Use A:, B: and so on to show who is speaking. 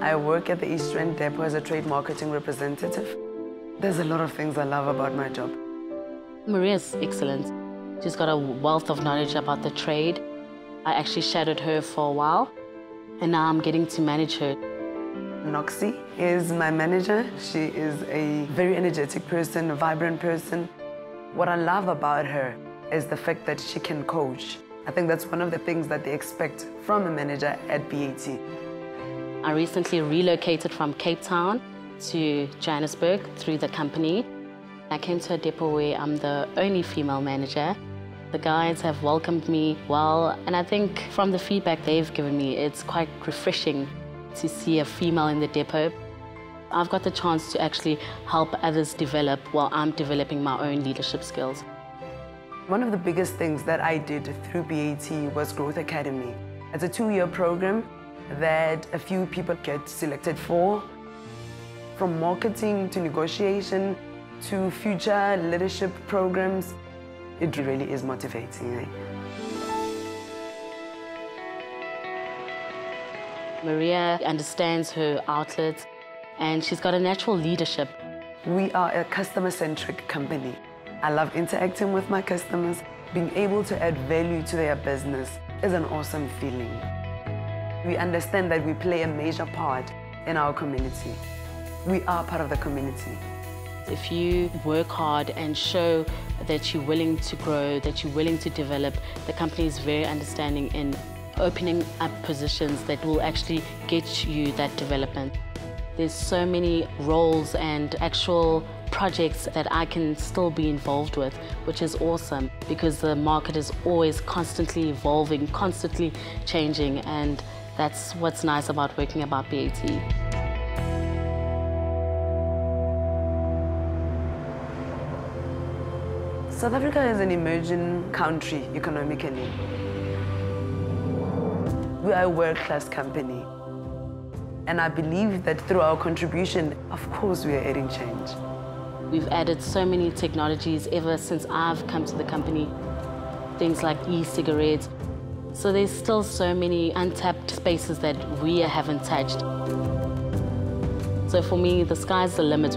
A: I work at the East Rand Depot as a trade marketing representative. There's a lot of things I love about my job.
B: Maria's excellent. She's got a wealth of knowledge about the trade. I actually shadowed her for a while, and now I'm getting to manage her.
A: Noxie is my manager. She is a very energetic person, a vibrant person. What I love about her is the fact that she can coach. I think that's one of the things that they expect from a manager at BAT.
B: I recently relocated from Cape Town to Johannesburg through the company. I came to a depot where I'm the only female manager. The guys have welcomed me well, and I think from the feedback they've given me, it's quite refreshing to see a female in the depot. I've got the chance to actually help others develop while I'm developing my own leadership skills.
A: One of the biggest things that I did through BAT was Growth Academy. It's a two-year program that a few people get selected for. From marketing to negotiation to future leadership programs, it really is motivating. Eh?
B: Maria understands her outlets and she's got a natural leadership.
A: We are a customer-centric company. I love interacting with my customers. Being able to add value to their business is an awesome feeling. We understand that we play a major part in our community. We are part of the community.
B: If you work hard and show that you're willing to grow, that you're willing to develop, the company is very understanding in opening up positions that will actually get you that development. There's so many roles and actual projects that I can still be involved with, which is awesome because the market is always constantly evolving, constantly changing, and that's what's nice about working about BAT.
A: South Africa is an emerging country economically. We are a world-class company. And I believe that through our contribution, of course, we are adding change.
B: We've added so many technologies ever since I've come to the company. Things like e-cigarettes. So there's still so many untapped spaces that we haven't touched. So for me, the sky's the limit.